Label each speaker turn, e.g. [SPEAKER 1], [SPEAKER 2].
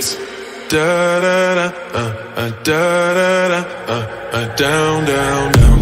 [SPEAKER 1] it's da da da uh, uh, da da da uh, uh, down down down.